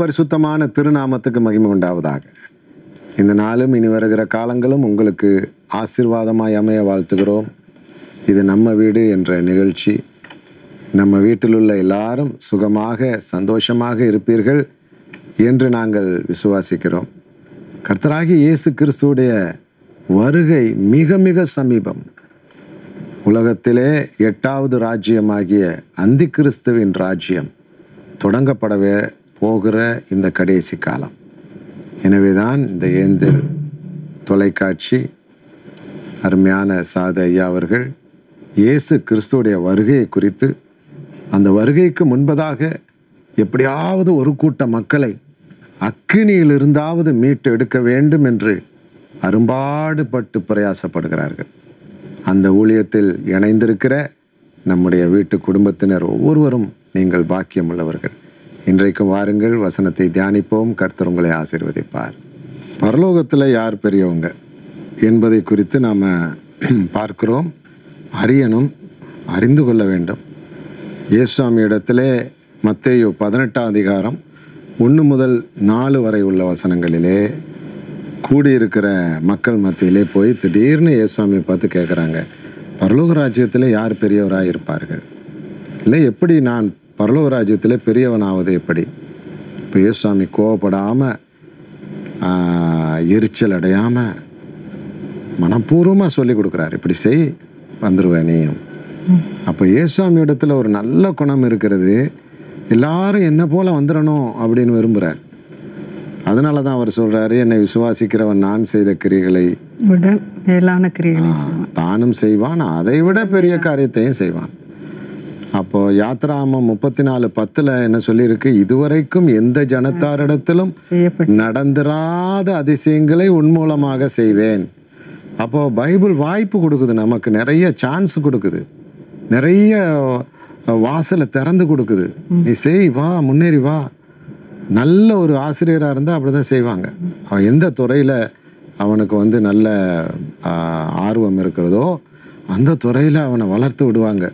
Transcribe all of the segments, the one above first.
பரிசுத்தமான திருநாமத்துக்கு மகிமை உண்டாவதாக. இந்த நாளும் இனி வருகிற காலங்களும் உங்களுக்கு ஆசீர்வாதமாய் அமைய வாழ்த்துகிறோம். இது நம்ம வீடு என்ற நிகழ்ச்சி. நம்ம வீட்டில் உள்ள எல்லாரும் சுகமாக சந்தோஷமாக இருப்பீர்கள் என்று நாங்கள் விசுவாசிக்கிறோம். கர்த்தராகி இயேசு கிறிஸ்துவுடைய வருகை மிக மிக சமீபம். உலகத்திலே எட்டாவது ராஜ்யமாகிய அந்தி கிறிஸ்துவின் ராஜ்யம் தொடங்கப்படவே போகிற இந்த கடைசி காலம். எனவே தான் இந்த ஏந்தில் தொலைக்காட்சி அருமையான சாத ஐயா அவர்கள் இயேசு கிறிஸ்துடைய வருகையை குறித்து அந்த வருகைக்கு முன்பதாக எப்படியாவது ஒரு கூட்ட மக்களை அக்கினியிலிருந்தாவது மீட்டு எடுக்க வேண்டும் என்று அரும்பாடுபட்டு பிரயாசப்படுகிறார்கள். அந்த ஊழியத்தில் இணைந்திருக்கிற நம்முடைய வீட்டு குடும்பத்தினர் ஒவ்வொருவரும் நீங்கள் பாக்கியம் உள்ளவர்கள் இன்றைக்கும் வாருங்கள் வசனத்தை தியானிப்போம் கர்த்தர் உங்களை ஆசிர்வதிப்பார். பரலோகத்தில் யார் பெரியவங்க என்பதை குறித்து நாம் பார்க்கிறோம். அறியணும் அறிந்து கொள்ள வேண்டும். இயேசுவாமி இடத்திலே மத்தேயு பதினெட்டாம் அதிகாரம் ஒன்று முதல் நாலு வரை உள்ள வசனங்களிலே கூடியிருக்கிற மக்கள் மத்தியிலே போய் திடீர்னு இயேசுவாமியை பார்த்து கேட்குறாங்க பரலோக ராஜ்யத்தில் யார் பெரியவராக இருப்பார்கள் இல்லை எப்படி நான் பரலோக ராஜ்யத்தில் பெரியவனாவது எப்படி? இப்போ இயேசுவாமி கோவப்படாமல் எரிச்சல் அடையாமல் மனப்பூர்வமாக சொல்லி கொடுக்குறாரு. இப்படி செய் வந்துடுவேன் நீயும். அப்போ இயேசுவாமி இடத்துல ஒரு நல்ல குணம் இருக்கிறது. எல்லாரும் என்ன போல வந்துடணும் அப்படின்னு விரும்புகிறார் அதனால தான் அவர் சொல்கிறாரு என்னை விசுவாசிக்கிறவன் நான் செய்த கிரிகளை தானும் செய்வான் அதை விட பெரிய காரியத்தையும் செய்வான். அப்போ யாத்ராமம் முப்பத்தி நாலு பத்தில் என்ன சொல்லியிருக்கு? இதுவரைக்கும் எந்த ஜனத்தாரிடத்திலும் நடந்திராத அதிசயங்களை உன்மூலமாக செய்வேன். அப்போ பைபிள் வாய்ப்பு கொடுக்குது நமக்கு. நிறைய சான்ஸ் கொடுக்குது. நிறைய வாசலை திறந்து கொடுக்குது. நீ செய் வா முன்னேறி வா. நல்ல ஒரு ஆசிரியராக இருந்தால் அப்படி தான் செய்வாங்க. அவன் எந்த துறையில் அவனுக்கு வந்து நல்ல ஆர்வம் இருக்கிறதோ அந்த துறையில் அவனை வளர்த்து விடுவாங்க.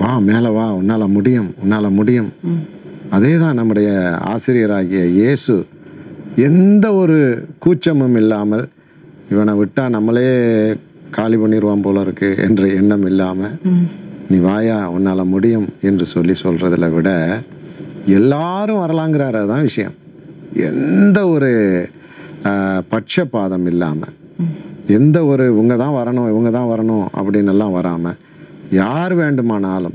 வா மேலே வா உன்னால் முடியும் உன்னால் முடியும். அதே தான் நம்முடைய ஆசிரியராகிய இயேசு. எந்த ஒரு கூச்சமும் இல்லாமல் இவனை விட்டால் நம்மளே காலி பண்ணிடுவான் போல இருக்கு என்ற எண்ணம் இல்லாமல் நீ வாயா உன்னால் முடியும் என்று சொல்லி சொல்கிறதில் விட எல்லாரும் வரலாங்கிறாரு அதுதான் விஷயம். எந்த ஒரு பட்சபாதம் இல்லாமல் எந்த ஒரு இவங்க தான் வரணும் இவங்க தான் வரணும் அப்படின்னு எல்லாம் வராமல் யார் வேண்டுமானாலும்.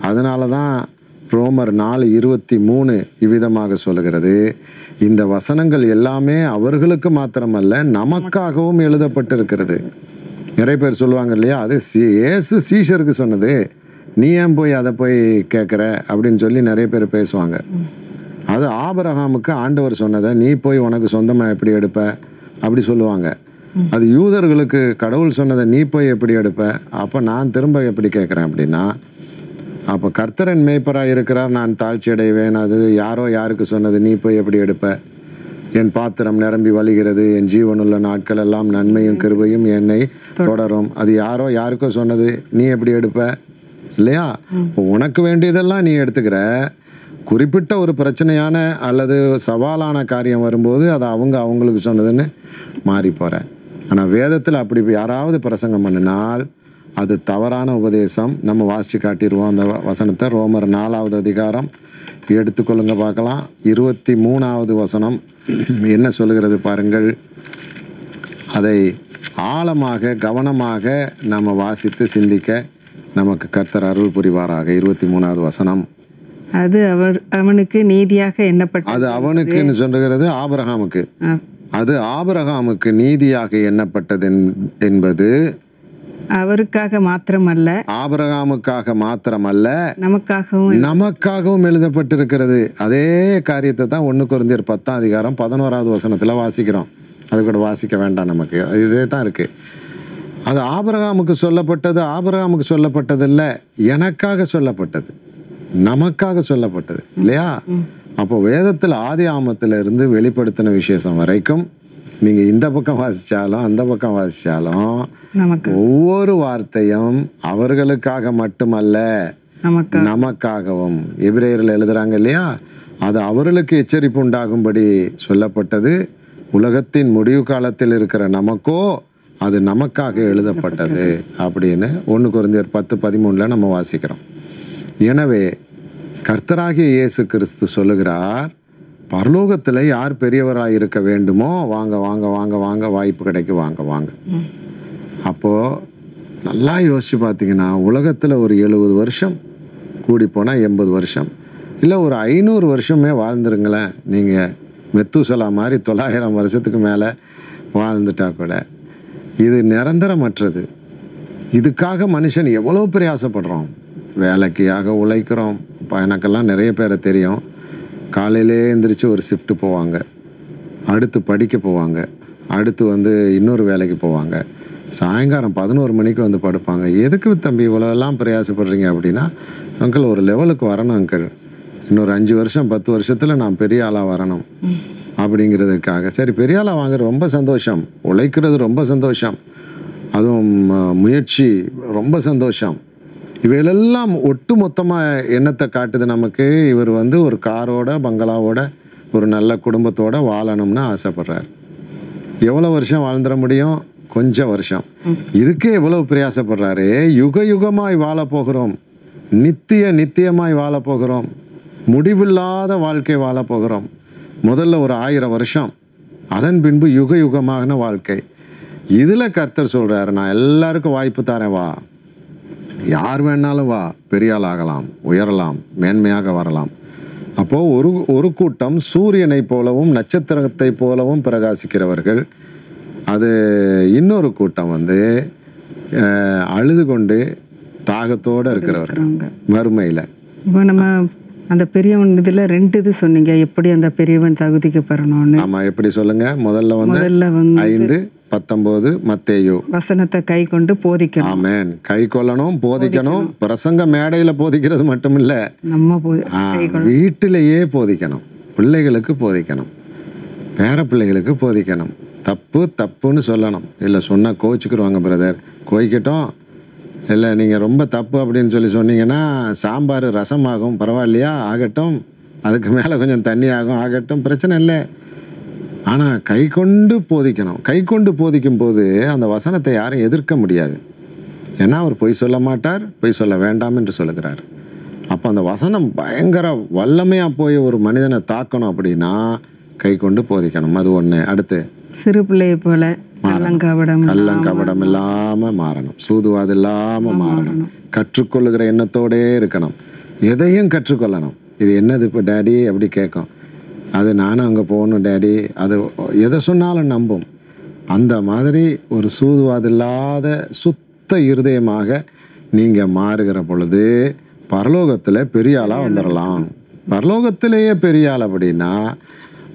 அதனால தான் ரோமர் நாலு இருபத்தி மூணு இவ்விதமாக சொல்லுகிறது. இந்த வசனங்கள் எல்லாமே அவர்களுக்கு மாத்திரமல்ல நமக்காகவும் எழுதப்பட்டிருக்கிறது. நிறைய பேர் சொல்லுவாங்க இல்லையா அது ஏசு சீஷருக்கு சொன்னது. நீ ஏன் போய் அதை போய் கேட்குற? அப்படின்னு சொல்லி நிறைய பேர் பேசுவாங்க. அது ஆபரகாமுக்கு ஆண்டவர் சொன்னதை நீ போய் உனக்கு சொந்தமாக எப்படி எடுப்ப? அப்படி சொல்லுவாங்க. அது யூதர்களுக்கு கடவுள் சொன்னதை நீ போய் எப்படி எடுப்ப? அப்போ நான் திரும்ப எப்படி கேட்குறேன் அப்படின்னா அப்போ கர்த்தரன் மேய்ப்பராக இருக்கிறார் நான் தாழ்ச்சி அடைவேன். அது யாரோ யாருக்கு சொன்னது நீ போய் எப்படி எடுப்ப? என் பாத்திரம் நிரம்பி வழிகிறது என் ஜீவனுள்ள நாட்கள் எல்லாம் நன்மையும் கிருபையும் என்னை தொடரும். அது யாரோ யாருக்கோ சொன்னது நீ எப்படி எடுப்ப? இல்லையா? உனக்கு வேண்டியதெல்லாம் நீ எடுத்துக்கிற. குறிப்பிட்ட ஒரு பிரச்சனையான அல்லது சவாலான காரியம் வரும்போது அது அவங்க அவங்களுக்கு சொன்னதுன்னு மாறி போகிற ஆனால் வேதத்தில் அப்படி யாராவது பிரசங்கம் பண்ணினால் அது தவறான உபதேசம். நம்ம வாசித்து காட்டிடுவோம் அந்த வசனத்தை. ரோமர் நாலாவது அதிகாரம். எடுத்துக்கொள்ளுங்க பார்க்கலாம். இருபத்தி மூணாவது வசனம். என்ன சொல்லுகிறது பாருங்கள். அதை ஆழமாக கவனமாக நம்ம வாசித்து சிந்திக்க நமக்கு கர்த்தர் அருள் புரிவாராக. இருபத்தி மூணாவது வசனம். அது அவர் அவனுக்கு நீதியாக எண்ணப்பட்ட அது அவனுக்குன்னு சொல்லுகிறது ஆபிரகாமுக்கு. அது ஆபிரகாமுக்கு நீதியாக எண்ணப்பட்டது என்- என்பது அவருக்காக மாத்திரமல்ல. ஆபிரகாமுக்காக மாத்திரமல்ல. நமக்காகவும் நமக்காகவும் எழுதப்பட்டிருக்கிறது. அதே காரியத்தை தான் ஒன்று குறைந்தர் பத்தாம் அதிகாரம் பதினோராவது வசனத்தில் வாசிக்கிறோம். அது கூட வாசிக்க வேண்டாம் நமக்கு. இதே தான் இருக்கு. அது ஆபிரகாமுக்கு சொல்லப்பட்டது ஆபிரகாமுக்கு சொல்லப்பட்டது இல்லை எனக்காக சொல்லப்பட்டது. நமக்காக சொல்லப்பட்டது. இல்லையா? அப்போ வேதத்தில் ஆதி ஆமத்தில் இருந்து வெளிப்படுத்தின விசேஷம் வரைக்கும் நீங்கள் இந்த பக்கம் வாசித்தாலும் அந்த பக்கம் வாசித்தாலும் ஒவ்வொரு வார்த்தையும் அவர்களுக்காக மட்டுமல்ல நமக்கு. நமக்காகவும். எபிரேயரில் எழுதுறாங்க இல்லையா? அது அவர்களுக்கு எச்சரிப்பு உண்டாகும்படி சொல்லப்பட்டது. உலகத்தின் முடிவு காலத்தில் இருக்கிற நமக்கோ அது நமக்காக எழுதப்பட்டது அப்படின்னு ஒன்று குறைந்தர் பத்து பதிமூணில் நம்ம வாசிக்கிறோம். எனவே கர்த்தராகிய இயேசு கிறிஸ்து சொல்லுகிறார் பரலோகத்தில் யார் பெரியவராக இருக்க வேண்டுமோ வாங்க வாங்க வாங்க வாங்க வாய்ப்பு கிடைக்க வாங்க வாங்க. அப்போது நல்லா யோசித்து பார்த்தீங்கன்னா உலகத்தில் ஒரு எழுபது வருஷம் கூடி போனால் எண்பது வருஷம் இல்லை ஒரு ஐநூறு வருஷமே வாழ்ந்துருங்களேன் நீங்கள் மெத்துசலா மாதிரி தொள்ளாயிரம் வருஷத்துக்கு மேலே வாழ்ந்துட்டா கூட இது நிரந்தரமற்றது. இதுக்காக மனுஷன் எவ்வளோ பிரயாசப்படுறோம்? வேலைக்காக உழைக்கிறோம் இப்போ எனக்கெல்லாம் நிறைய பேரை தெரியும். காலையிலே எந்திரிச்சு ஒரு ஷிஃப்ட்டு போவாங்க. அடுத்து படிக்க போவாங்க. அடுத்து வந்து இன்னொரு வேலைக்கு போவாங்க. சாயங்காலம் பதினோரு மணிக்கு வந்து படுப்பாங்க. எதுக்கு தம்பி இவ்வளோலாம் பிரயாசப்படுறீங்க அப்படின்னா அங்கிள் ஒரு லெவலுக்கு வரணும் அங்கிள் இன்னொரு அஞ்சு வருஷம் பத்து வருஷத்தில் நான் பெரிய ஆளாக வரணும். அப்படிங்கிறதுக்காக. சரி பெரிய ஆளாக வாங்குறது ரொம்ப சந்தோஷம். உழைக்கிறது ரொம்ப சந்தோஷம். அதுவும் முயற்சி ரொம்ப சந்தோஷம். இவையெல்லாம் ஒட்டு மொத்தமாக எண்ணத்தை காட்டுது நமக்கு? இவர் வந்து ஒரு காரோட பங்களாவோட ஒரு நல்ல குடும்பத்தோட வாழணும்னு ஆசைப்படுறார். எவ்வளோ வருஷம் வாழ்ந்துட முடியும்? கொஞ்சம் வருஷம். இதுக்கே எவ்வளோ பிரயாசப்படுறாரு? யுக யுகமாய் வாழ போகிறோம். நித்திய நித்தியமாய் வாழ போகிறோம். முடிவில்லாத வாழ்க்கை வாழப்போகிறோம் முதல்ல ஒரு ஆயிரம் வருஷம். அதன் பின்பு யுக யுகமான வாழ்க்கை. இதில் கர்த்தர் சொல்கிறாரு நான் எல்லாருக்கும் வாய்ப்பு தரேன் வா. யார் வேணாலும் வா பெரிய ஆள் ஆகலாம் உயரலாம் மேன்மையாக வரலாம். அப்போ ஒரு ஒரு கூட்டம் சூரியனைப் போலவும் நட்சத்திரத்தைப் போலவும் பிரகாசிக்கிறவர்கள் அது இன்னொரு கூட்டம் வந்து அழுது கொண்டு தாகத்தோடு இருக்கிறவர்கள். மறுமையில். இப்போ நம்ம அந்த பெரியவன் இதுல ரெண்டு இது சொன்னீங்க எப்படி அந்த பெரியவன் தகுதிக்கு பெறணும்னு. ஆமாம் எப்படி சொல்லுங்க? முதல்ல வந்து முதல்ல வந்து ஐந்து பத்தொம்போது மத்தேயு. வசனத்தை கை கொண்டு போதிக்கணும். ஆமென். கை கொள்ளணும் போதிக்கணும். பிரசங்க மேடையில் போதிக்கிறது மட்டும் இல்லை நம்ம வீட்டிலேயே போதிக்கணும். பிள்ளைகளுக்கு போதிக்கணும். பேர பிள்ளைகளுக்கு போதிக்கணும். தப்பு தப்புன்னு சொல்லணும். இல்லை சொன்னால் கோச்சிக்கிருவாங்க பிரதர். கோய்க்கட்டும். இல்லை நீங்கள் ரொம்ப தப்பு அப்படின்னு சொல்லி சொன்னீங்கன்னா சாம்பார் ரசம் ஆகும் பரவாயில்லையா? ஆகட்டும். அதுக்கு மேலே கொஞ்சம் தண்ணி ஆகும். ஆகட்டும். பிரச்சனை இல்லை. ஆனால் கை கொண்டு போதிக்கணும். கை கொண்டு போதிக்கும் போது அந்த வசனத்தை யாரும் எதிர்க்க முடியாது. ஏன்னா அவர் பொய் சொல்ல மாட்டார் பொய் சொல்ல வேண்டாம் என்று சொல்லுகிறார். அப்போ அந்த வசனம் பயங்கர வல்லமையாக போய் ஒரு மனிதனை தாக்கணும் அப்படின்னா கை கொண்டு போதிக்கணும். அது ஒன்று அடுத்து. சிறு பிள்ளையை போல கள்ளங்கபடம் கள்ளங்கபடம் இல்லாமல் மாறணும். சூதுவாது இல்லாமல் மாறணும். கற்றுக்கொள்ளுகிற எண்ணத்தோடே இருக்கணும். எதையும் கற்றுக்கொள்ளணும். இது என்னது இப்போ டேடி அப்படி கேட்கும். அது நானும் அங்கே போகணும் டேடி. அது எதை சொன்னாலும் நம்பும். அந்த மாதிரி ஒரு சூதுவாது இல்லாத சுத்த இருதயமாக நீங்கள் மாறுகிற பொழுது பரலோகத்தில் பெரிய ஆளாக வந்துடலாம் பரலோகத்திலேயே பெரிய ஆள் அப்படின்னா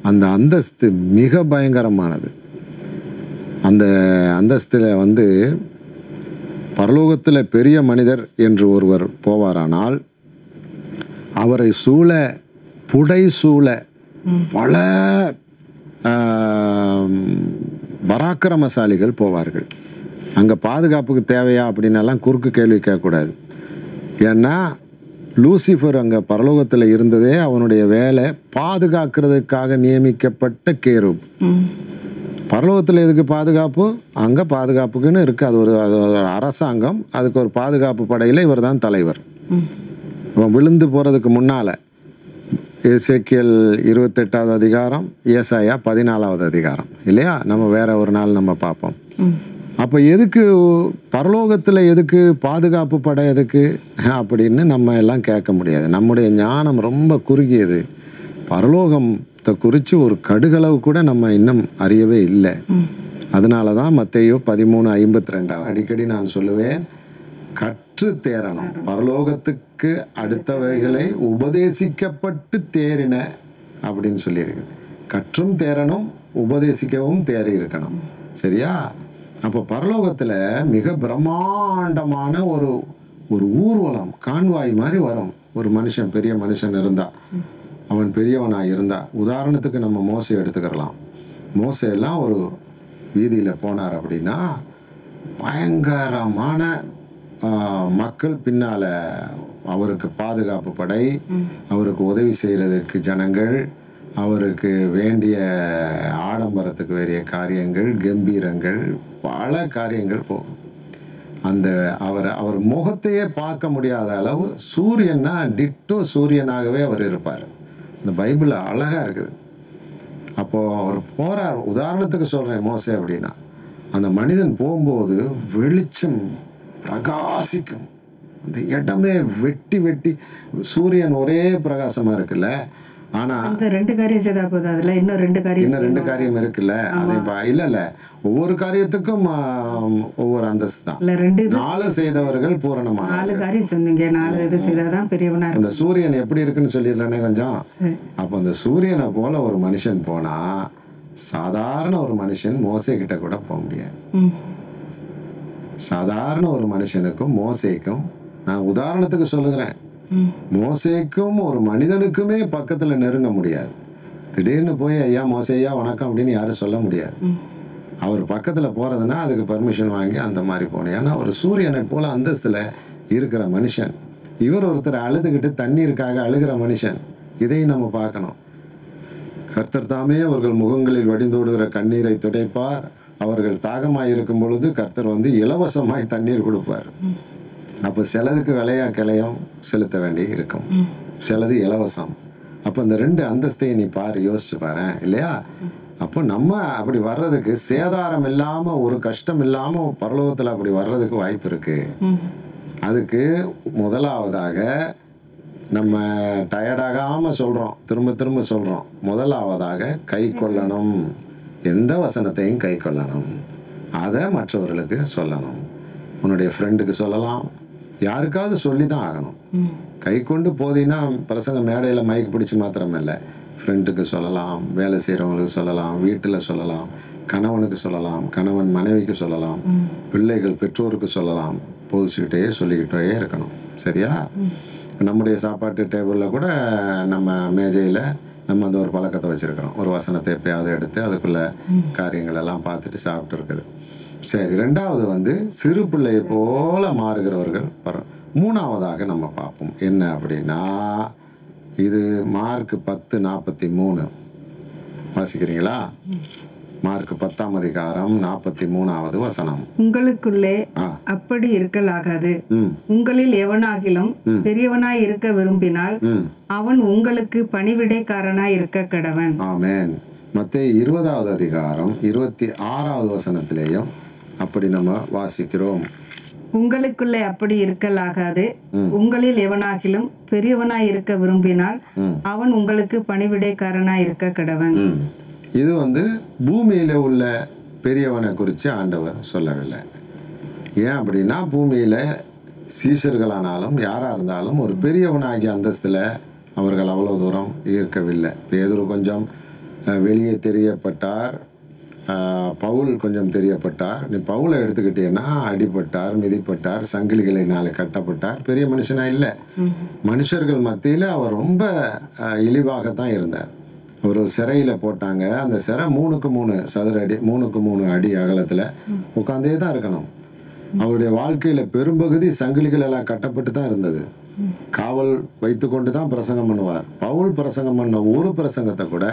அந்த அந்தஸ்து மிக பயங்கரமானது. அந்த அந்தஸ்தில் வந்து பரலோகத்தில் பெரிய மனிதர் என்று ஒருவர் போவாரானால் அவரை சூழ புடை சூழ பல பராக்கிரமசாலிகள் போவார்கள். அங்கே பாதுகாப்புக்கு தேவையா அப்படின்னெல்லாம் குறுக்கு கேள்வி கேட்கக்கூடாது. ஏன்னா லூசிஃபர் அங்கே பரலோகத்தில் இருந்ததே அவனுடைய வேலை பாதுகாக்கிறதுக்காக நியமிக்கப்பட்ட கேரூப் பரலோகத்தில் எதுக்கு பாதுகாப்பு? அங்கே பாதுகாப்புக்குன்னு இருக்குது அது ஒரு அது ஒரு அரசாங்கம். அதுக்கு ஒரு பாதுகாப்பு படையில் இவர் தான் தலைவர் இவன் விழுந்து போகிறதுக்கு முன்னால். எசேக்கியல் இருபத்தெட்டாவது அதிகாரம் ஏசாயா பதினாலாவது அதிகாரம். இல்லையா? நம்ம வேற ஒரு நாள் நம்ம பார்ப்போம். அப்போ எதுக்கு பரலோகத்தில் எதுக்கு பாதுகாப்பு படை எதுக்கு? அப்படின்னு நம்ம எல்லாம் கேட்க முடியாது. நம்முடைய ஞானம் ரொம்ப குறுகியது. பரலோகத்தை குறித்து ஒரு கடுகளவு கூட நம்ம இன்னும் அறியவே இல்லை. அதனால தான் மத்தேயோ பதிமூணு ஐம்பத்தி ரெண்டாம் அடிக்கடி நான் சொல்லுவேன் கற்று தேறணும். பரலோகத்துக்கு அடுத்தவைகளை உபதேசிக்கப்பட்டு தேறின அப்படின்னு சொல்லியிருக்குது. கற்றும் தேறணும் உபதேசிக்கவும் தேறி இருக்கணும். சரியா? அப்போ பரலோகத்தில் மிக பிரம்மாண்டமான ஒரு ஒரு ஊர்வலம் கான்வாய் மாதிரி வரும். ஒரு மனுஷன் பெரிய மனுஷன் இருந்தா. அவன் பெரியவனாக இருந்தா. உதாரணத்துக்கு நம்ம மோசை எடுத்துக்கிறலாம். மோசை எல்லாம் ஒரு வீதியில் போனார் அப்படின்னா பயங்கரமான மக்கள் பின்னால் அவருக்கு பாதுகாப்பு படை அவருக்கு உதவி செய்கிறதுக்கு ஜனங்கள் அவருக்கு வேண்டிய ஆடம்பரத்துக்கு வேண்டிய காரியங்கள் கம்பீரங்கள் பல காரியங்கள் போகும் அந்த அவர் அவர் முகத்தையே பார்க்க முடியாத அளவு சூரியன்னா டிட்டோ சூரியனாகவே அவர் இருப்பார். இந்த பைபிள் அழகாக இருக்குது. அப்போது அவர் போகிறார் உதாரணத்துக்கு சொல்கிறேன் மோசே அப்படின்னா அந்த மனிதன் போகும்போது வெளிச்சம் பிரகாசிக்கும். அந்த இடமே வெட்டி வெட்டி சூரியன் ஒரே பிரகாசமா இருக்குல்ல? ஆனா அந்த ரெண்டு காரியம் செய்தா போதும். அதுல இன்னும் ரெண்டு காரியம் இன்னும் ரெண்டு காரியம் இருக்குல்ல? அதே பா- இல்ல இல்ல. ஒவ்வொரு காரியத்துக்கும் ஒவ்வொரு அந்தஸ்து தான். இல்ல ரெண்டு நாலு செய்தவர்கள் பூரணமான நாலு காரியம் சொன்னீங்க. நாலு இது செய்தாதான் பெரியவனா இருக்கும் அந்த சூரியன் எப்படி இருக்குன்னு சொல்லிடுறேனே கொஞ்சம்? அப்போ அந்த சூரியனை போல ஒரு மனுஷன் போனா சாதாரண ஒரு மனுஷன் மோசே கிட்ட கூட போக முடியாது. சாதாரண ஒரு மனுஷனுக்கும் மோசேக்கும் நான் உதாரணத்துக்கு சொல்லுகிறேன். மோசேக்கும் ஒரு மனிதனுக்குமே பக்கத்துல நெருங்க முடியாது. திடீர்னு போய் ஐயா மோசே ஐயா வணக்கம் அப்படின்னு யாரும் சொல்ல முடியாது. அவர் பக்கத்துல போறதுன்னா அதுக்கு பர்மிஷன் வாங்கி அந்த மாதிரி போகணும். ஏன்னா ஒரு சூரியனை போல அந்தஸ்துல இருக்கிற மனுஷன் இவர் ஒருத்தர் அழுதுகிட்டு தண்ணீருக்காக அழுகிற மனுஷன் இதையும் நம்ம பார்க்கணும். கர்த்தர் தாமே அவர்கள் முகங்களில் வடிந்தோடுகிற கண்ணீரை துடைப்பார். அவர்கள் தாகமாக இருக்கும் பொழுது கர்த்தர் வந்து இலவசமாய் தண்ணீர் கொடுப்பார். அப்போ சிலதுக்கு விலையா கிளையும் செலுத்த வேண்டி இருக்கும். சிலது இலவசம். அப்போ இந்த ரெண்டு அந்தஸ்தையை நீ பாரு யோசிச்சு பாரு இல்லையா? அப்போ நம்ம அப்படி வர்றதுக்கு சேதாரம் இல்லாமல் ஒரு கஷ்டம் இல்லாமல் பரலோகத்தில் அப்படி வர்றதுக்கு வாய்ப்பு இருக்கு. அதுக்கு முதலாவதாக நம்ம டயர்டாகாமல் சொல்கிறோம் திரும்ப திரும்ப சொல்கிறோம் முதலாவதாக கை கொள்ளணும். எந்த வசனத்தையும் கை கொள்ளணும். அதை மற்றவர்களுக்கு சொல்லணும். உன்னுடைய ஃப்ரெண்டுக்கு சொல்லலாம். யாருக்காவது சொல்லி தான் ஆகணும் கை கொண்டு போதினா பிரசங்க மேடையில் மைக் பிடிச்சி மாத்திரம் இல்லை ஃப்ரெண்டுக்கு சொல்லலாம் வேலை செய்கிறவங்களுக்கு சொல்லலாம் வீட்டில் சொல்லலாம் கணவனுக்கு சொல்லலாம் கணவன் மனைவிக்கு சொல்லலாம் பிள்ளைகள் பெற்றோருக்கு சொல்லலாம். போதிச்சுக்கிட்டே சொல்லிக்கிட்டே இருக்கணும். சரியா? நம்முடைய சாப்பாட்டு டேபிளில் கூட நம்ம மேஜையில் நம்ம அந்த ஒரு பழக்கத்தை வச்சுருக்கிறோம். ஒரு வசனத்தை எப்பயாவது எடுத்து அதுக்குள்ள காரியங்கள் எல்லாம் பார்த்துட்டு சாப்பிட்டு இருக்குது சரி ரெண்டாவது வந்து சிறு பிள்ளையை போல மாறுகிறவர்கள் பர மூணாவதாக நம்ம பார்ப்போம். என்ன அப்படின்னா இது மார்க் பத்து நாற்பத்தி மூணு. வாசிக்கிறீங்களா? மார்க் பத்தாம் அதிகாரம் நாற்பத்தி மூணாவது வசனம். உங்களுக்குள்ளே. அப்படி இருக்கலாகாது. உங்களில் எவனாகிலும் பெரியவனாய் இருக்க விரும்பினால் அவன் உங்களுக்கு பணிவிடைக்காரனாய் இருக்க கடவன். ஆமென். மத்தேயு இருபதாவது அதிகாரம் இருபத்தி ஆறாவது வசனத்திலேயும் அப்படி நம்ம வாசிக்கிறோம். உங்களுக்குள்ளே அப்படி இருக்கலாகாது. உங்களில் எவனாகிலும் பெரியவனாய் இருக்க விரும்பினால் அவன் உங்களுக்கு பணிவிடைக்காரனாய் இருக்க கடவன். இது வந்து பூமியில உள்ள பெரியவனை குறித்து ஆண்டவர் சொல்லவில்லை. ஏன் அப்படின்னா பூமியில சீஷர்களானாலும் யாரா இருந்தாலும் ஒரு பெரியவனாகிய அந்தஸ்துல அவர்கள் அவ்வளவு தூரம் இருக்கவில்லை. பேதுரு கொஞ்சம் வெளியே தெரியப்பட்டார். பவுல் கொஞ்சம் தெரியப்பட்டார். நீ பவுலை எடுத்துக்கிட்டீங்கன்னா அடிபட்டார் மிதிப்பட்டார் சங்கிலிகளினால கட்டப்பட்டார். பெரிய மனுஷனா இல்லை. மனுஷர்கள் மத்தியில அவர் ரொம்ப இழிவாகத்தான் இருந்தார். ஒரு சிறையில் போட்டாங்க. அந்த சிறை மூணுக்கு மூணு சதுர அடி மூணுக்கு மூணு அடி அகலத்தில் உட்காந்தே தான் இருக்கணும். அவருடைய வாழ்க்கையில் பெரும்பகுதி சங்கிலிகள் எல்லாம் கட்டப்பட்டு தான் இருந்தது. காவல் வைத்துக்கொண்டு தான் பிரசங்கம் பண்ணுவார். பவுல் பிரசங்கம் பண்ண ஒரு பிரசங்கத்தை கூட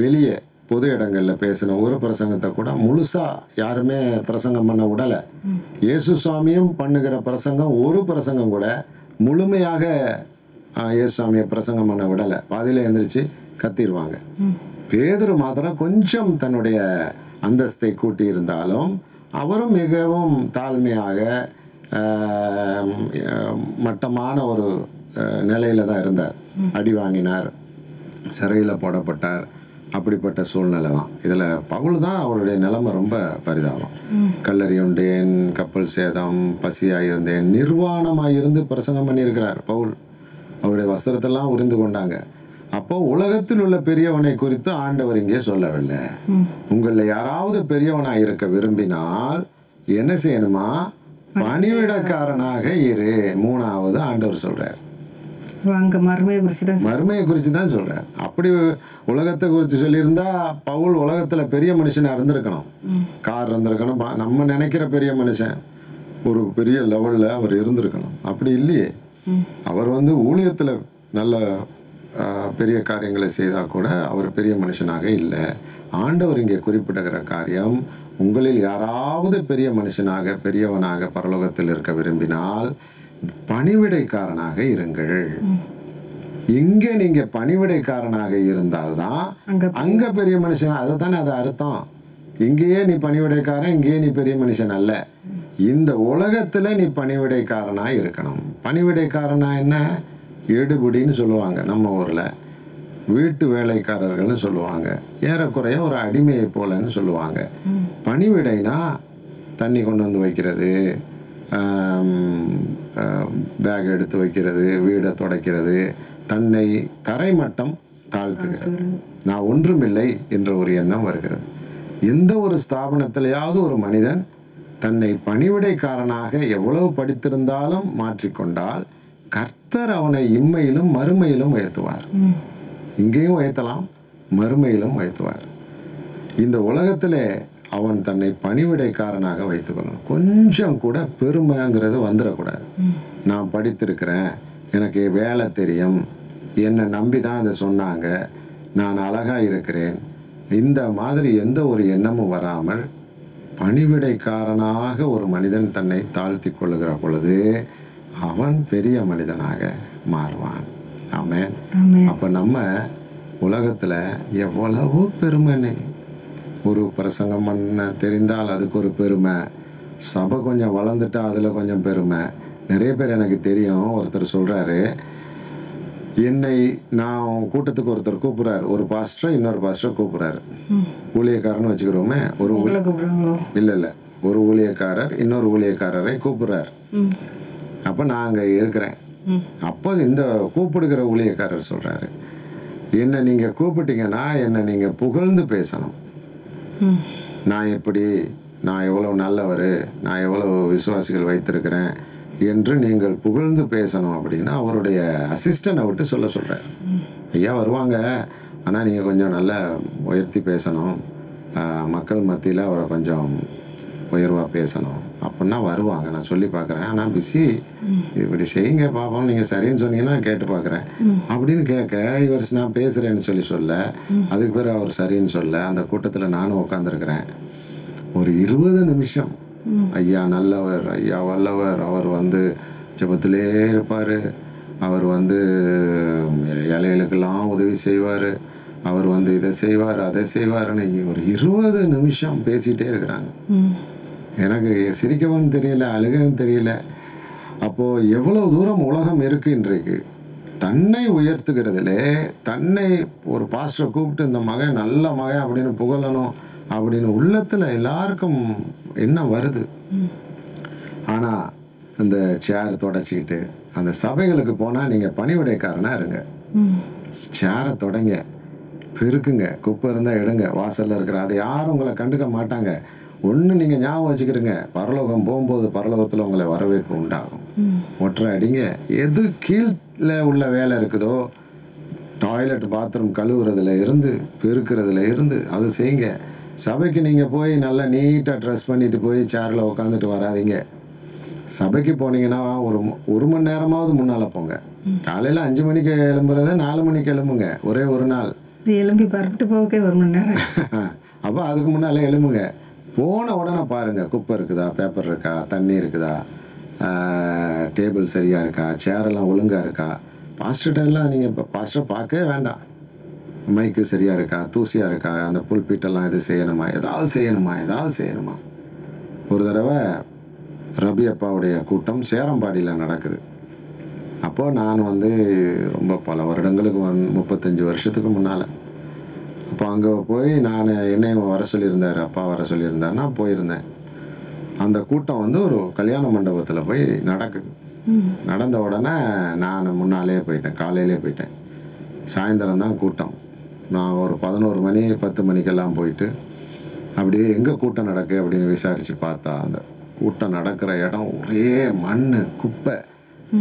வெளியே பொது இடங்களில் பேசின ஒரு பிரசங்கத்தை கூட முழுசாக யாருமே பிரசங்கம் பண்ண விடலை இயேசு சுவாமியும் பண்ணுகிற பிரசங்கம் ஒரு பிரசங்கம் கூட முழுமையாக இயேசு சுவாமியை பிரசங்கம் பண்ண விடலை பாதியில் எழுந்திரிச்சு கத்திடுவாங்க. பேதர் மாத்திரம் கொஞ்சம் தன்னுடைய அந்தஸ்தை கூட்டி இருந்தாலும் அவரும் மிகவும் தாழ்மையாக மட்டமான ஒரு ஆஹ், நிலையில தான் இருந்தார். அடி வாங்கினார் சிறையில் போடப்பட்டார். அப்படிப்பட்ட சூழ்நிலை தான். இதில் பவுல் தான் அவருடைய நிலைமை ரொம்ப பரிதாபம். கல்லறி உண்டேன் கப்பல் சேதம் பசியாக இருந்தேன் நிர்வாணமாக இருந்து பிரசங்கம் பண்ணியிருக்கிறார் பவுல். அவருடைய வஸ்திரத்தெல்லாம் உறிந்து கொண்டாங்க. அப்போ உலகத்தில் உள்ள பெரியவனை குறித்து ஆண்டவர் இங்கே சொல்லவில்லை. உங்களில் யாராவது பெரியவனாக இருக்க விரும்பினால் என்ன செய்யணுமா? பணிவிடக்காரனாக இரு. மூணாவது ஆண்டவர் சொல்றார். மறுமையை குறித்து தான் சொல்றார். அப்படி உலகத்தை குறித்து சொல்லியிருந்தா பவுல் உலகத்துல பெரிய மனுஷனா இருந்திருக்கணும். கார் இருந்திருக்கணும். நம்ம நினைக்கிற பெரிய மனுஷன் ஒரு பெரிய லெவலில் அவர் இருந்திருக்கணும். அப்படி இல்லையே. அவர் வந்து ஊழியத்தில் நல்ல பெரிய காரியங்களை செய்தால் கூட அவர் பெரிய மனுஷனாக இல்லை. ஆண்டவர் இங்கே குறிப்பிடுகிற காரியம் உங்களில் யாராவது பெரிய மனுஷனாக பெரியவனாக பரலோகத்தில் இருக்க விரும்பினால் பணிவிடைக்காரனாக இருங்கள். இங்கே நீங்க பணிவிடைக்காரனாக இருந்தால்தான் அங்க பெரிய மனுஷன் அதை தானே அது அர்த்தம். இங்கேயே நீ பணிவிடைக்காரன் இங்கேயே நீ பெரிய மனுஷன் அல்ல. இந்த உலகத்துல நீ பணிவிடைக்காரனா இருக்கணும். பணிவிடைக்காரனா என்ன? எடுபுடின்னு சொல்லுவாங்க நம்ம ஊர்ல. வீட்டு வேலைக்காரர்கள்னு சொல்லுவாங்க. ஏறக்குறைய ஒரு அடிமையை போலன்னு சொல்லுவாங்க. பணிவிடைனா தண்ணி கொண்டு வந்து வைக்கிறது பேக் எடுத்து வைக்கிறது வீடை துடைக்கிறது தன்னை தரைமட்டம் தாழ்த்துகிறது. நான் ஒன்றுமில்லை என்ற ஒரு எண்ணம் வருகிறது. எந்த ஒரு ஸ்தாபனத்திலேயாவது ஒரு மனிதன் தன்னை பணிவிடைக்காரனாக எவ்வளவு படித்திருந்தாலும் மாற்றிக்கொண்டால் கர்த்தர் அவனை இம்மையிலும் மறுமையிலும் உயர்த்துவார். இங்கேயும் உயர்த்தலாம் மறுமையிலும் உயர்த்துவார். இந்த உலகத்திலே அவன் தன்னை பணிவிடைக்காரனாக வைத்துக்கொள்ளணும். கொஞ்சம் கூட பெருமைங்கிறது வந்துடக்கூடாது. நான் படித்திருக்கிறேன் எனக்கு வேலை தெரியும் என்னை நம்பி தான் இதை சொன்னாங்க நான் அழகாக இருக்கிறேன். இந்த மாதிரி எந்த ஒரு எண்ணமும் வராமல் பணிவிடைக்காரனாக ஒரு மனிதன் தன்னை தாழ்த்தி கொள்ளுகிற பொழுது அவன் பெரிய மனிதனாக மாறுவான். ஆமென். அப்போ நம்ம உலகத்தில் எவ்வளவோ பெருமை ஒரு பிரசங்கம் பண்ண தெரிந்தால் அதுக்கு ஒரு பெருமை. சபை கொஞ்சம் வளர்ந்துட்டா அதில் கொஞ்சம் பெருமை. நிறைய பேர் எனக்கு தெரியும். ஒருத்தர் சொல்கிறாரு என்னை நான் கூட்டத்துக்கு ஒருத்தர் கூப்பிட்றாரு. ஒரு பாஸ்டர் இன்னொரு பாஸ்டர் கூப்பிட்றாரு. ஊழியக்காரன்னு வச்சுக்கிறோமே ஒரு இல்லை இல்லை. ஒரு ஊழியக்காரர் இன்னொரு ஊழியக்காரரை கூப்பிட்றாரு. அப்போ நான் அங்கே இருக்கிறேன். அப்போ இந்த கூப்பிடுகிற ஊழியக்காரர் சொல்கிறாரு என்னை நீங்கள் கூப்பிட்டீங்கன்னா என்னை நீங்கள் புகழ்ந்து பேசணும். நான் எப்படி நான் எவ்வளோ நல்லவர் நான் எவ்வளோ விசுவாசிகள் வைத்திருக்கிறேன் என்று நீங்கள் புகழ்ந்து பேசணும் அப்படின்னா அவருடைய அசிஸ்டண்ட்டை விட்டு சொல்ல சொல்கிறேன் ஐயா வருவாங்க. ஆனால் நீங்கள் கொஞ்சம் நல்லா உயர்த்தி பேசணும். மக்கள் மத்தியில் அவரை கொஞ்சம் உயர்வாக பேசணும். அப்படின்னா வருவாங்க. நான் சொல்லி பார்க்குறேன். ஆனால் பிஸி. இப்படி செய்யுங்க பார்ப்போம் நீங்கள் சரின்னு சொன்னீங்கன்னா கேட்டு பார்க்குறேன். அப்படின்னு கேட்க இவர் நான் பேசுகிறேன்னு சொல்லி சொல்ல அதுக்கு பிறகு அவர் சரின்னு சொல்ல அந்த கூட்டத்தில் நானும் உட்காந்துருக்கிறேன் ஒரு இருபது நிமிஷம். ஐயா நல்லவர் ஐயா வல்லவர். அவர் வந்து ஜெபத்திலே இருப்பார். அவர் வந்து இலைகளுக்கெல்லாம் உதவி செய்வார். அவர் வந்து இதை செய்வார் அதை செய்வார்னு ஒரு இருபது நிமிஷம் பேசிகிட்டே இருக்கிறாங்க. எனக்கு சிரிக்கவும் தெரியல அழுகவும் தெரியல. அப்போது எவ்வளவு தூரம் உலகம் இருக்கு இன்றைக்கு? தன்னை உயர்த்துகிறதுலே தன்னை ஒரு பாஸ்டரை கூப்பிட்டு இந்த மகன் நல்ல மகன் அப்படின்னு புகழணும் அப்படின்னு உள்ளத்தில் எல்லாருக்கும் என்ன வருது. ஆனால் இந்த சேர் தொடச்சிக்கிட்டு அந்த சபைகளுக்கு போனால் நீங்கள் பணிவிடைக்காரனாக இருங்க. சேரை தொடங்க பெருக்குங்க குப்பை இருந்தால் எடுங்க வாசலில் இருக்கிற அதை யாரும் உங்களை கண்டுக்க மாட்டாங்க. ஒன்று நீங்கள் ஞாபகம் வச்சுக்கிறீங்க பரலோகம் போகும்போது பரலோகத்தில் உங்களை வரவேற்பு உண்டாகும். ஒற்றை அடிங்க. எது கீழே உள்ள வேலை இருக்குதோ டாய்லெட் பாத்ரூம் கழுவுறதுல இருந்து பெருக்கிறதுல இருந்து அதை செய்யுங்க சபைக்கு நீங்கள் போய் நல்லா நீட்டாக ட்ரெஸ் பண்ணிட்டு போய் சேரில் உட்காந்துட்டு வராதீங்க. சபைக்கு போனீங்கன்னா ஒரு ஒரு மணி நேரமாவது முன்னால் போங்க. காலையில் அஞ்சு மணிக்கு எழும்புறத நாலு மணிக்கு எழும்புங்க. ஒரே ஒரு நாள். எலும்பி பரட்டு போகவே ஒரு மணி நேரம் அப்போ அதுக்கு முன்னாலே எழும்புங்க. போன உடனே பாருங்கள் குப்பை இருக்குதா? பேப்பர் இருக்கா? தண்ணி இருக்குதா? டேபிள் சரியாக இருக்கா? சேரெல்லாம் ஒழுங்காக இருக்கா? பாஸ்டர்டெல்லாம் நீங்கள் இப்போ பாஸ்டர் பார்க்கவே வேண்டாம். மைக்கு சரியாக இருக்கா? தூசியாக இருக்கா? அந்த புல்பீட்டெல்லாம் இது செய்யணுமா? ஏதாவது செய்யணுமா? ஏதாவது செய்யணுமா? ஒரு தடவை ரபி அப்பாவுடைய கூட்டம் சேரம்பாடியில் நடக்குது. அப்போது நான் வந்து ரொம்ப பல வருடங்களுக்கு முப்பத்தஞ்சு வருஷத்துக்கு முன்னால் அப்போ அங்கே போய் நான் என்னையும் வர சொல்லியிருந்தார் அப்பா வர சொல்லியிருந்தார் நான் போயிருந்தேன். அந்த கூட்டம் வந்து ஒரு கல்யாண மண்டபத்தில் போய் நடக்குது. நடந்த உடனே நான் முன்னாலே போயிட்டேன் காலையிலே போயிட்டேன். சாயந்தரம் தான் கூட்டம். நான் ஒரு பதினோரு மணி பத்து மணிக்கெல்லாம் போயிட்டு அப்படியே எங்கே கூட்டம் நடக்கு அப்படின்னு விசாரித்து பார்த்தா அந்த கூட்டம் நடக்கிற இடம் ஒரே மண் குப்பை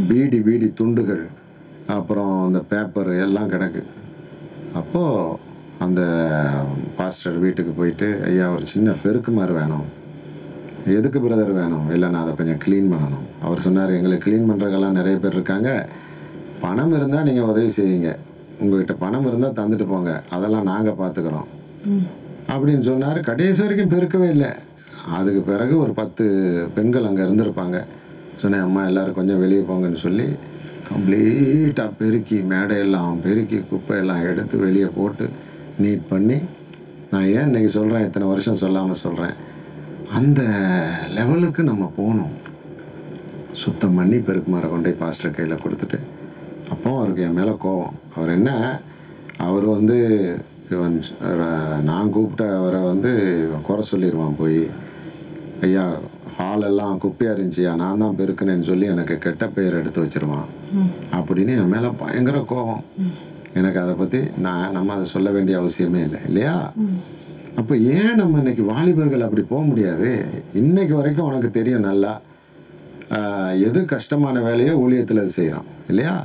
பீடி பீடி துண்டுகள் அப்புறம் அந்த பேப்பர் எல்லாம் கிடக்கு. அப்போது அந்த பாஸ்டர் வீட்டுக்கு போயிட்டு ஐயா ஒரு சின்ன பெருக்குமார் வேணும். எதுக்கு பிரதர் வேணும்? இல்லை நான் அதை கொஞ்சம் க்ளீன் பண்ணணும். அவர் சொன்னார் எங்களை க்ளீன் பண்ணுறதுக்கெல்லாம் நிறைய பேர் இருக்காங்க. பணம் இருந்தால் நீங்கள் உதவி செய்வீங்க உங்கள்கிட்ட பணம் இருந்தால் தந்துட்டு போங்க. அதெல்லாம் நாங்கள் பார்த்துக்குறோம் அப்படின்னு சொன்னார். கடைசி வரைக்கும் பெருக்கவே இல்லை. அதுக்கு பிறகு ஒரு பத்து பெண்கள் அங்கே இருந்திருப்பாங்க. சொன்னேன் அம்மா எல்லோரும் கொஞ்சம் வெளியே போங்கன்னு சொல்லி கம்ப்ளீட்டாக பெருக்கி மேடையெல்லாம் பெருக்கி குப்பையெல்லாம் எடுத்து வெளியே போட்டு நீட் பண்ணி நான் ஏன் இன்னைக்கு சொல்கிறேன் இத்தனை வருஷம் சொல்லாமல் சொல்கிறேன் அந்த லெவலுக்கு நம்ம போகணும். சுத்தம் பண்ணி பெருக்கு மரம் கொண்டு போய் பாஸ்டர் கையில் கொடுத்துட்டு அப்போ அவருக்கு என் மேலே கோவம் அவர் என்ன? அவர் வந்து இவன் நான் கூப்பிட்ட அவரை வந்து இவன் குறை சொல்லிடுவான் போய். ஐயா ஹாலெல்லாம் குப்பையாக இருந்துச்சியா? நான் தான் பெருக்கினேன்னு சொல்லி எனக்கு கெட்ட பெயர் எடுத்து வச்சிருவான். அப்படின்னு என் மேலே பயங்கர கோபம். எனக்கு அதை பற்றி நான் நம்ம அதை சொல்ல வேண்டிய அவசியமே இல்லை இல்லையா? அப்போ ஏன் நம்ம இன்னைக்கு வாலிபர்கள் அப்படி போக முடியாது? இன்னைக்கு வரைக்கும் உனக்கு தெரியும் நல்லா எது கஷ்டமான வேலையோ ஊழியத்தில் அது செய்கிறோம் இல்லையா?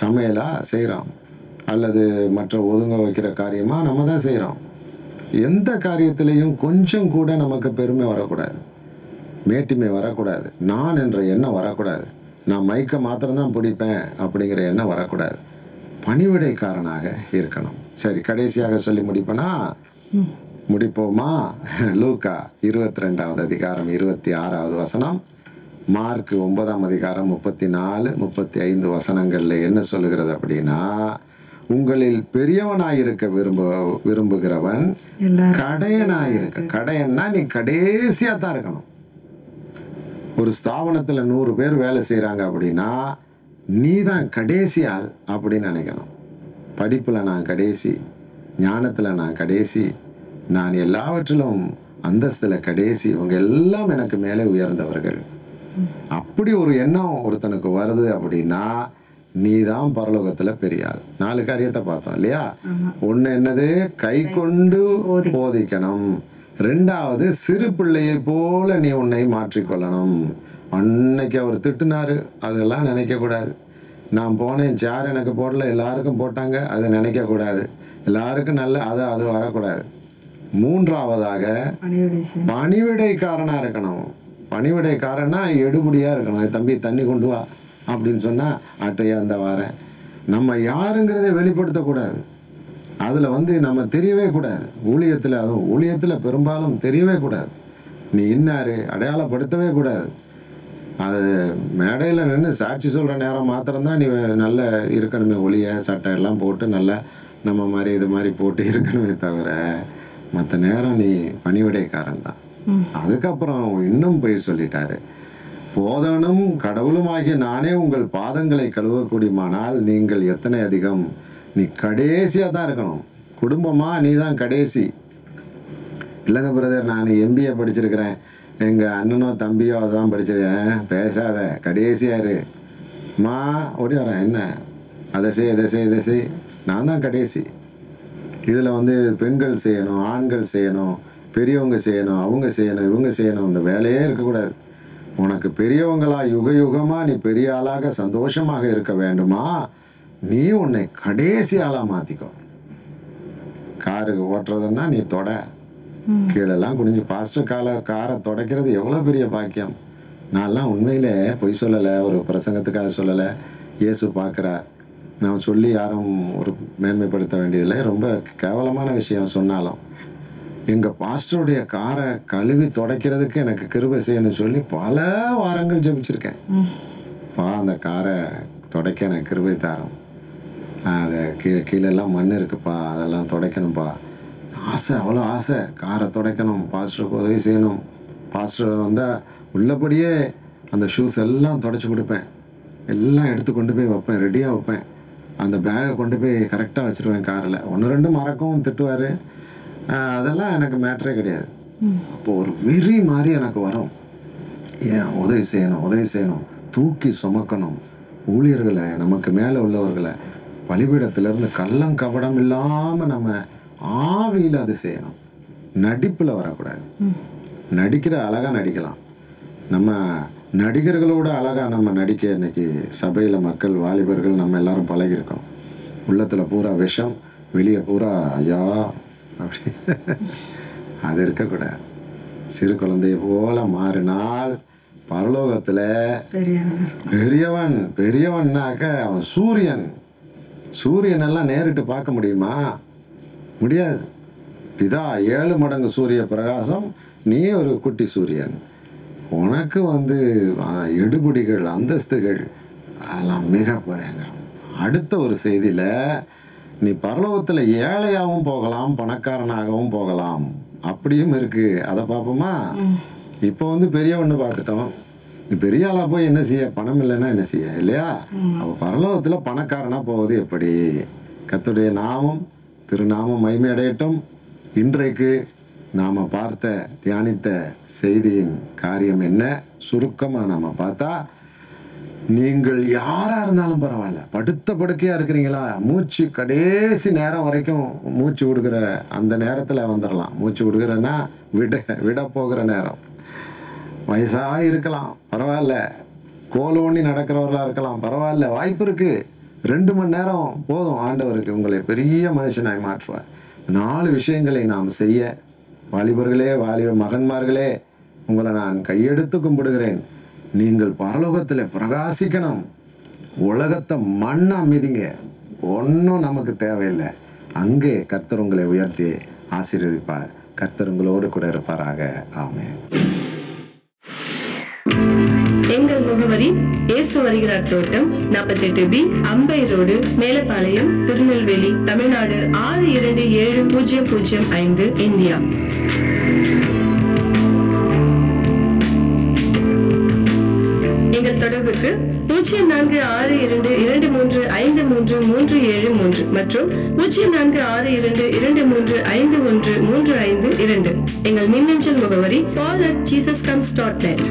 சமையலாக செய்கிறோம் அல்லது மற்ற ஒதுங்க வைக்கிற காரியமாக நம்ம தான் செய்கிறோம் எந்த காரியத்திலையும் கொஞ்சம் கூட நமக்கு பெருமை வரக்கூடாது. மேட்டிமை வரக்கூடாது. நான் என்ற எண்ணம் வரக்கூடாது. நான் மைக்கை மாத்திரம்தான் பிடிப்பேன் அப்படிங்கிற எண்ணம் வரக்கூடாது. பணிவிடைக்காரனாக இருக்கணும். சரி கடைசியாக சொல்லி முடிப்பேனா? முடிப்போமா? லூக்கா இருபத்தி ரெண்டாவது அதிகாரம் இருபத்தி ஆறாவது வசனம். மார்க் ஒன்பதாம் அதிகாரம் முப்பத்தி நாலு முப்பத்தி ஐந்து வசனங்களில் என்ன சொல்லுகிறது அப்படின்னா உங்களில் பெரியவனாயிருக்க விரும்ப விரும்புகிறவன் கடையனாயிருக்க கடையன்னா நீ கடைசியா தான் இருக்கணும். ஒரு ஸ்தாபனத்துல நூறு பேர் வேலை செய்றாங்க அப்படின்னா நீ தான் கடைசி ஆள் அப்படின்னு நினைக்கணும். படிப்புல நான் கடைசி ஞானத்துல நான் கடைசி நான் எல்லாவற்றிலும் அந்தஸ்துல கடைசி இவங்க எல்லாம் எனக்கு மேலே உயர்ந்தவர்கள். அப்படி ஒரு எண்ணம் ஒருத்தனுக்கு வருது அப்படின்னா நீ தான் பரலோகத்துல பெரிய ஆள் நாலு காரியத்தை பார்த்தோம் இல்லையா? ஒண்ணு என்னது? கை கொண்டு போதிக்கணும். ரெண்டாவது சிறு பிள்ளையை போல நீ உன்னை மாற்றிக்கொள்ளணும். அன்னைக்கு அவர் திட்டுனாரு. அதெல்லாம் நினைக்க கூடாது. நான் போனேன் சேர் எனக்கு போடல எல்லாருக்கும் போட்டாங்க அதை நினைக்க கூடாது. எல்லாருக்கும் நல்ல அது அது வரக்கூடாது. மூன்றாவதாக பணிவிடை செய்ய பணிவிடைக்காரனா இருக்கணும். பணிவிடைக்காரனா எடுபடியா இருக்கணும். "ஏய் தம்பி தண்ணி கொண்டு வா அப்படின்னு சொன்னா அட்டையா இந்த வாரேன். நம்ம யாருங்கிறதை வெளிப்படுத்தக்கூடாது அதுல வந்து நம்ம தெரியவே கூடாது. ஊழியத்துல அதுவும் ஊழியத்துல பெரும்பாலும் தெரியவே கூடாது. நீ இன்னாரு அடையாளப்படுத்தவே கூடாது. அது மேடையில் நின்று சாட்சி சொல்கிற நேரம் மாத்திரம்தான் நீ நல்ல இருக்கணுமே ஒளிய சட்டை எல்லாம் போட்டு நல்லா நம்ம மாதிரி இது மாதிரி போட்டு இருக்கணுமே தவிர மற்ற நேரம் நீ பணிவிடைக்காரன் தான். அதுக்கப்புறம் இன்னும் போய் சொல்லிட்டாரு. போதனும் கடவுளும் ஆகிய நானே உங்கள் பாதங்களை கழுவக்கூடியமானால் நீங்கள் எத்தனை அதிகம்? நீ கடைசியாக தான் இருக்கணும். குடும்பமா நீ தான் கடைசி. இல்லைங்க பிரதர் நான் எம்பிஏ படிச்சிருக்கிறேன். எங்கள் அண்ணனோ தம்பியோ அதான் படிச்சிருக்கேன் பேசாத கடைசியாரு. மா ஓடி வரேன் என்ன? அதை செய் இதை செய் இதை செய். நான் தான் கடைசி. இதில் வந்து பெண்கள் செய்யணும் ஆண்கள் செய்யணும் பெரியவங்க செய்யணும் அவங்க செய்யணும் இவங்க செய்யணும். இந்த வேலையே இருக்கக்கூடாது. உனக்கு பெரியவங்களா யுக யுகமாக நீ பெரிய ஆளாக சந்தோஷமாக இருக்க வேண்டுமா? நீ உன்னை கடைசி ஆளாக மாற்றிக்கோ காருக்கு ஓட்டுறதுன்னா நீ தொட. கீழெல்லாம் குனிஞ்சு பாஸ்டர் கால காரை துடைக்கிறது எவ்வளோ பெரிய பாக்கியம். நான்லாம் உண்மையிலே பொய் சொல்லலை ஒரு பிரசங்கத்துக்காக சொல்லலை. இயேசு பார்க்குறார். நான் சொல்லி யாரும் ஒரு மேன்மைப்படுத்த வேண்டியதில்லை. ரொம்ப கேவலமான விஷயம் சொன்னாலும் எங்கள் பாஸ்டருடைய காரை கழுவி துடைக்கிறதுக்கு எனக்கு கிருபை செய்யணும்னு சொல்லி பல வாரங்கள் ஜெபிச்சிருக்கேன். பா அந்த காரை துடைக்க எனக்கு கிருபை தாரம். அதை கீழே கீழெல்லாம் மண் இருக்குப்பா அதெல்லாம் துடைக்கணும்ப்பா ஆசை அவ்வளோ ஆசை. காரை துடைக்கணும் பாஸ்டருக்கு உதவி செய்யணும். பாஸ்டர் வந்தால் உள்ளபடியே அந்த ஷூஸ் எல்லாம் துடைச்சி கொடுப்பேன். எல்லாம் எடுத்து கொண்டு போய் வைப்பேன் ரெடியாக வைப்பேன். அந்த பேகை கொண்டு போய் கரெக்டாக வச்சுருவேன் காரில். ஒன்று ரெண்டு மறக்கவும் திட்டுவார். அதெல்லாம் எனக்கு மேட்டரே கிடையாது. அப்போது ஒரு வெறி மாதிரி எனக்கு வரும். ஏன் உதவி செய்யணும் உதவி செய்யணும். தூக்கி சுமக்கணும். ஊழியர்களை நமக்கு மேலே உள்ளவர்களை பலிபீடத்திலிருந்து கள்ளம் கபடம் இல்லாமல் நம்ம ஆவியில் அது செய்யணும் நடிப்பில் வரக்கூடாது. நடிக்கிற அழகாக நடிக்கலாம். நம்ம நடிகர்களோட அழகாக நம்ம நடிக்க இன்னைக்கு சபையில் மக்கள் வாலிபர்கள் நம்ம எல்லாரும் பழகியிருக்கோம். உள்ளத்தில் பூரா விஷம் வெளியே பூரா ஐயா அப்படி. அது இருக்கக்கூடாது. சிறு குழந்தைய போல மாறினால் பரலோகத்துல பெரியவன். பெரியவன்னாக்க அவன் சூரியன். சூரியன் எல்லாம் நேரிட்டு பார்க்க முடியுமா? முடியாது. பிதா ஏழு மடங்கு சூரிய பிரகாசம் நீ ஒரு குட்டி சூரியன். உனக்கு வந்து எடுபிடிகள் அந்தஸ்துகள் அதெல்லாம் மிக பயங்கரம். அடுத்த ஒரு செய்தியில் நீ பரலோகத்தில் ஏழையாகவும் போகலாம் பணக்காரனாகவும் போகலாம். அப்படியும் இருக்கு. அதை பார்ப்போமா இப்போ வந்து பெரியவன்னு பார்த்துட்டோம். நீ பெரிய ஆளா போய் என்ன செய்ய? பணம் இல்லைன்னா என்ன செய்ய? இல்லையா? அப்போ பரலோகத்தில் பணக்காரனா போவது எப்படி? கர்த்தருடைய நாமம் திருநாம மகிமையடையட்டும். இன்றைக்கு நாம் பார்த்த தியானித்த செய்தியின் காரியம் என்ன? சுருக்கமாக நாம் பார்த்தா நீங்கள் யாராக இருந்தாலும் பரவாயில்ல. படுத்த படுக்கையாக இருக்கிறீங்களா? மூச்சு கடைசி நேரம் வரைக்கும் மூச்சு கொடுக்குற அந்த நேரத்தில் வந்துடலாம் மூச்சு கொடுக்குறேன்னா விட விட போகிற நேரம். வயசாக இருக்கலாம் பரவாயில்ல. கோலோண்ணி நடக்கிறவர்களாக இருக்கலாம். பரவாயில்ல. வாய்ப்பு இருக்குது ரெண்டு மணி நேரம் போதும். ஆண்டவருக்கு உங்களை பெரிய மனுஷனாய் மாற்றுவார். நாலு விஷயங்களை நாம் செய்ய வாலிபர்களே வாலிப மகன்மார்களே உங்களை நான் கையெடுத்து கும்பிடுகிறேன். நீங்கள் பரலோகத்தில் பிரகாசிக்கணும். உலகத்தை மண்ணாக மிதிங்க ஒன்றும் நமக்கு தேவையில்லை. அங்கே கர்த்தர் உங்களை உயர்த்தி ஆசீர்வதிப்பார். கர்த்தர் உங்களோடு கூட இருப்பாராக. ஆமே எங்கள் முகவரி இயேசு வருகிறார் தோட்டம் நாற்பத்தெட்டு பி அம்பை ரோடு மேலப்பாளையம் திருநெல்வேலி தமிழ்நாடு ஆறு இரண்டு ஏழு பூஜ்ஜியம் பூஜ்ஜியம் ஐந்து இந்தியா. எங்கள் தொடர்புக்கு பூஜ்ஜியம் நான்கு ஆறு இரண்டு இரண்டு மூன்று ஐந்து மூன்று மூன்று ஏழு மூன்று மற்றும் பூஜ்ஜியம் நான்கு ஆறு இரண்டு இரண்டு மூன்று ஐந்து ஒன்று மூன்று ஐந்து இரண்டு. எங்கள் மின்னஞ்சல் முகவரி Paul at Jesus comes dot net